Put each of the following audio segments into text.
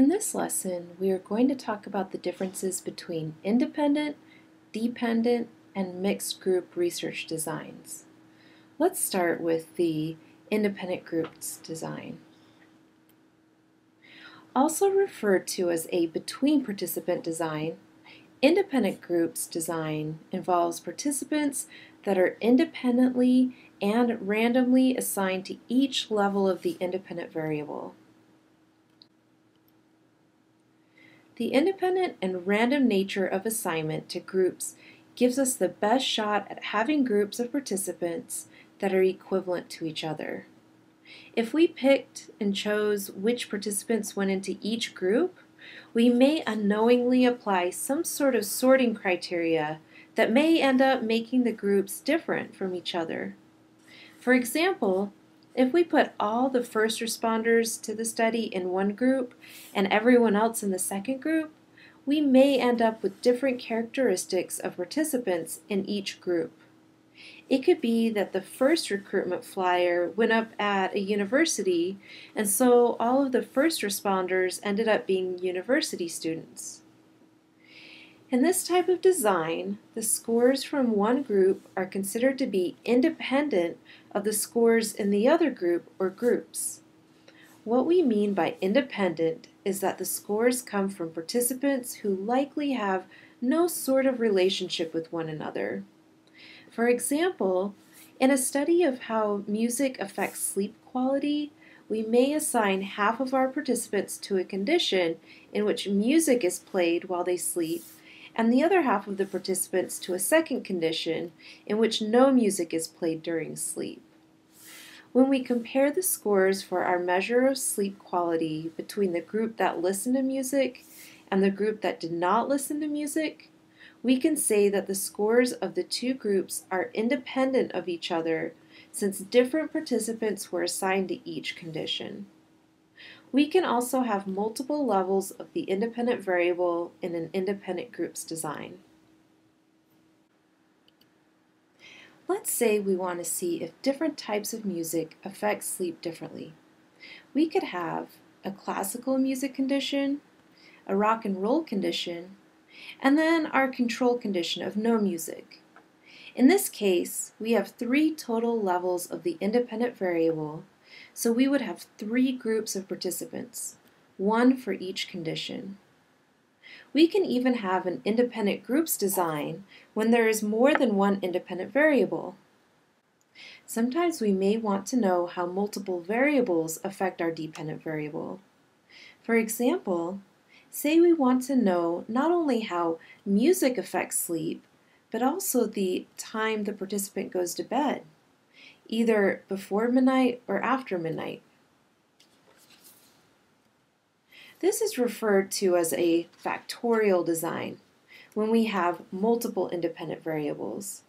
In this lesson, we are going to talk about the differences between independent, dependent, and mixed group research designs. Let's start with the independent groups design. Also referred to as a between participant design, independent groups design involves participants that are independently and randomly assigned to each level of the independent variable. The independent and random nature of assignment to groups gives us the best shot at having groups of participants that are equivalent to each other. If we picked and chose which participants went into each group, we may unknowingly apply some sort of sorting criteria that may end up making the groups different from each other. For example, if we put all the first responders to the study in one group and everyone else in the second group, we may end up with different characteristics of participants in each group. It could be that the first recruitment flyer went up at a university, and so all of the first responders ended up being university students. In this type of design, the scores from one group are considered to be independent of the scores in the other group or groups. What we mean by independent is that the scores come from participants who likely have no sort of relationship with one another. For example, in a study of how music affects sleep quality, we may assign half of our participants to a condition in which music is played while they sleep and the other half of the participants to a second condition in which no music is played during sleep. When we compare the scores for our measure of sleep quality between the group that listened to music and the group that did not listen to music, we can say that the scores of the two groups are independent of each other since different participants were assigned to each condition. We can also have multiple levels of the independent variable in an independent group's design. Let's say we want to see if different types of music affect sleep differently. We could have a classical music condition, a rock and roll condition, and then our control condition of no music. In this case, we have three total levels of the independent variable so we would have three groups of participants, one for each condition. We can even have an independent groups design when there is more than one independent variable. Sometimes we may want to know how multiple variables affect our dependent variable. For example, say we want to know not only how music affects sleep, but also the time the participant goes to bed either before midnight or after midnight. This is referred to as a factorial design when we have multiple independent variables.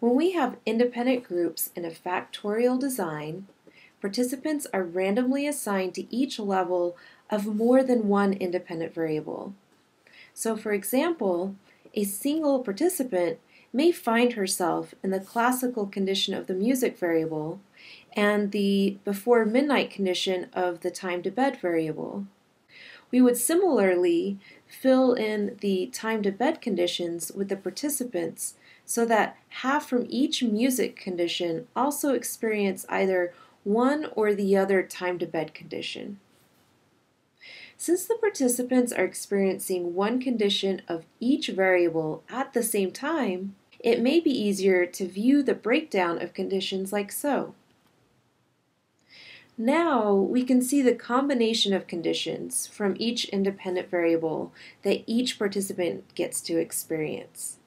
When we have independent groups in a factorial design, participants are randomly assigned to each level of more than one independent variable. So for example, a single participant may find herself in the classical condition of the music variable and the before midnight condition of the time to bed variable. We would similarly fill in the time to bed conditions with the participants so that half from each music condition also experience either one or the other time to bed condition. Since the participants are experiencing one condition of each variable at the same time, it may be easier to view the breakdown of conditions like so. Now we can see the combination of conditions from each independent variable that each participant gets to experience.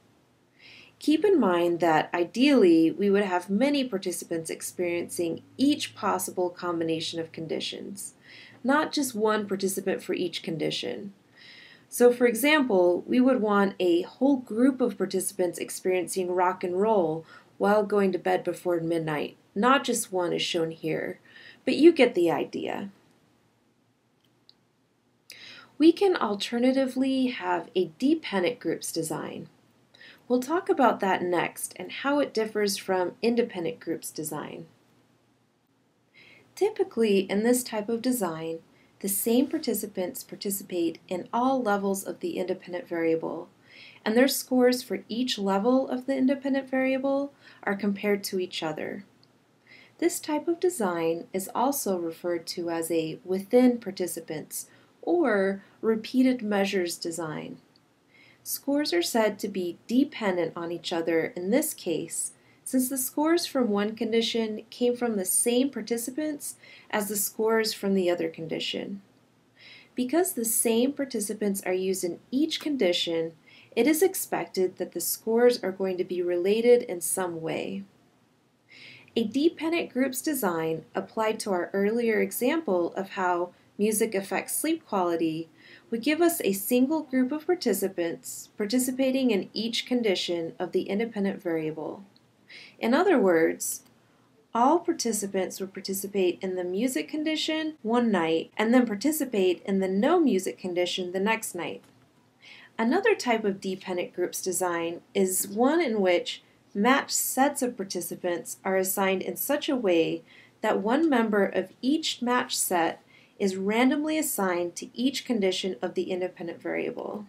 Keep in mind that ideally we would have many participants experiencing each possible combination of conditions, not just one participant for each condition. So for example, we would want a whole group of participants experiencing rock and roll while going to bed before midnight, not just one as shown here, but you get the idea. We can alternatively have a dependent groups design. We'll talk about that next and how it differs from independent groups design. Typically, in this type of design, the same participants participate in all levels of the independent variable, and their scores for each level of the independent variable are compared to each other. This type of design is also referred to as a within participants or repeated measures design. Scores are said to be dependent on each other in this case since the scores from one condition came from the same participants as the scores from the other condition. Because the same participants are used in each condition, it is expected that the scores are going to be related in some way. A dependent groups design applied to our earlier example of how music affects sleep quality would give us a single group of participants participating in each condition of the independent variable. In other words, all participants would participate in the music condition one night and then participate in the no music condition the next night. Another type of dependent groups design is one in which matched sets of participants are assigned in such a way that one member of each matched set is randomly assigned to each condition of the independent variable.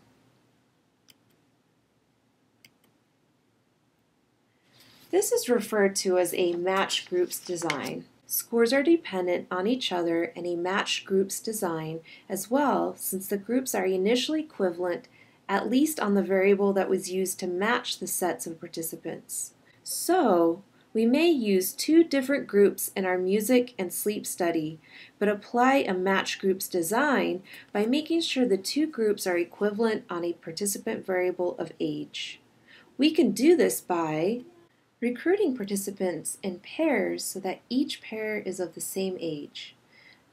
This is referred to as a matched groups design. Scores are dependent on each other in a matched groups design as well since the groups are initially equivalent at least on the variable that was used to match the sets of participants. So, we may use two different groups in our music and sleep study, but apply a matched groups design by making sure the two groups are equivalent on a participant variable of age. We can do this by recruiting participants in pairs so that each pair is of the same age.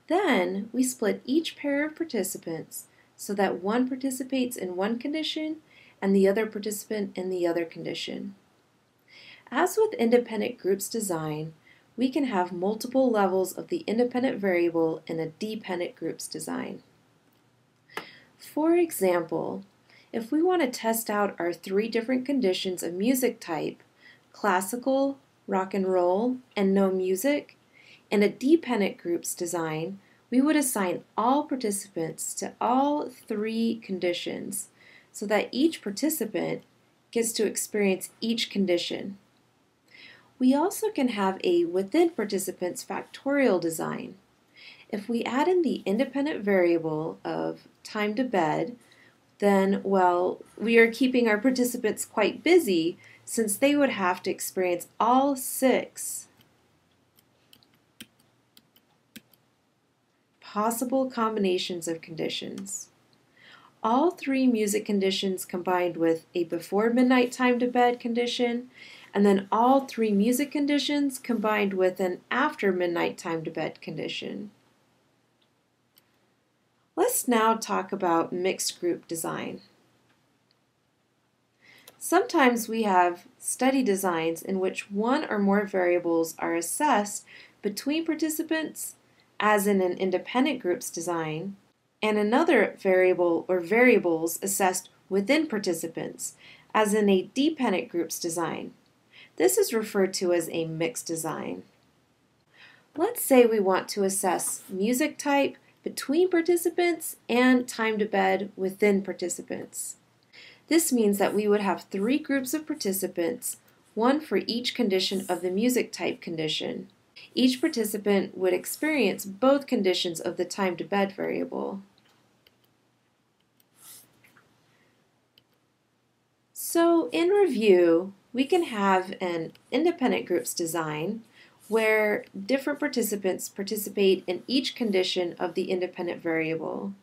Then we split each pair of participants so that one participates in one condition and the other participant in the other condition. As with independent groups design, we can have multiple levels of the independent variable in a dependent groups design. For example, if we want to test out our three different conditions of music type, classical, rock and roll, and no music, in a dependent groups design, we would assign all participants to all three conditions so that each participant gets to experience each condition. We also can have a within participants factorial design. If we add in the independent variable of time to bed, then, well, we are keeping our participants quite busy since they would have to experience all six possible combinations of conditions. All three music conditions combined with a before midnight time to bed condition, and then all three music conditions combined with an after midnight time to bed condition. Let's now talk about mixed group design. Sometimes we have study designs in which one or more variables are assessed between participants, as in an independent groups design, and another variable or variables assessed within participants, as in a dependent groups design. This is referred to as a mixed design. Let's say we want to assess music type between participants and time to bed within participants. This means that we would have three groups of participants, one for each condition of the music type condition. Each participant would experience both conditions of the time to bed variable. So in review, we can have an independent groups design where different participants participate in each condition of the independent variable.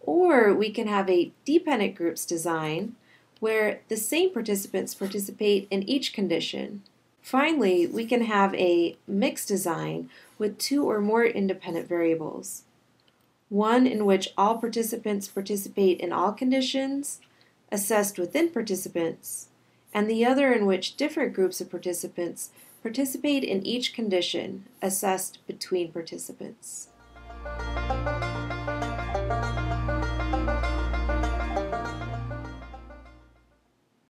Or we can have a dependent groups design where the same participants participate in each condition. Finally, we can have a mixed design with two or more independent variables. One in which all participants participate in all conditions, assessed within participants, and the other in which different groups of participants participate in each condition, assessed between participants.